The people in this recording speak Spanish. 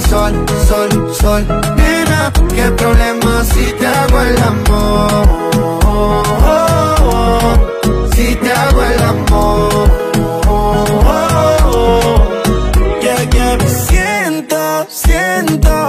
sol, sol, sol Nena, qué problema si te hago el amor Si te hago el amor Ya yeah, que yeah. siento, siento